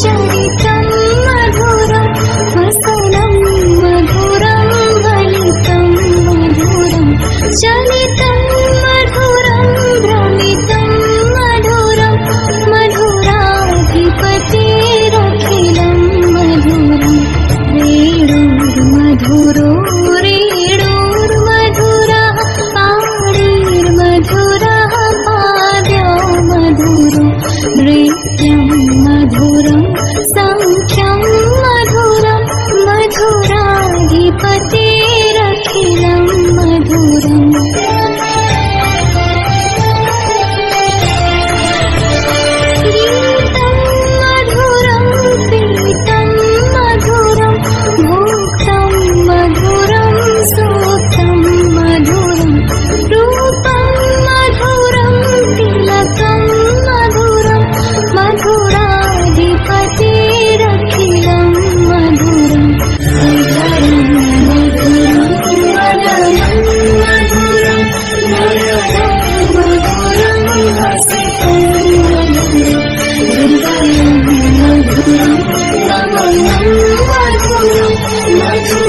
चरितं मधुरं वसनं मधुरं वरित मधुरं चल Thank you.